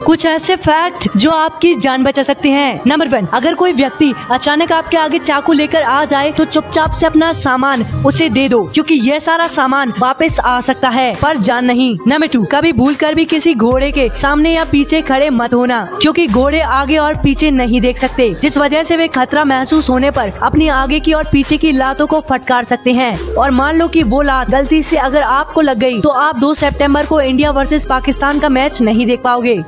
कुछ ऐसे फैक्ट जो आपकी जान बचा सकते हैं। नंबर वन अगर कोई व्यक्ति अचानक आपके आगे चाकू लेकर आ जाए तो चुपचाप से अपना सामान उसे दे दो, क्योंकि यह सारा सामान वापस आ सकता है, पर जान नहीं। नंबर टू कभी भूल कर भी किसी घोड़े के सामने या पीछे खड़े मत होना, क्योंकि घोड़े आगे और पीछे नहीं देख सकते, जिस वजह से वे खतरा महसूस होने पर अपनी आगे की और पीछे की लातों को फटकार सकते हैं। और मान लो कि वो लात गलती से अगर आपको लग गई तो आप दो सितंबर को इंडिया वर्सेस पाकिस्तान का मैच नहीं देख पाओगे।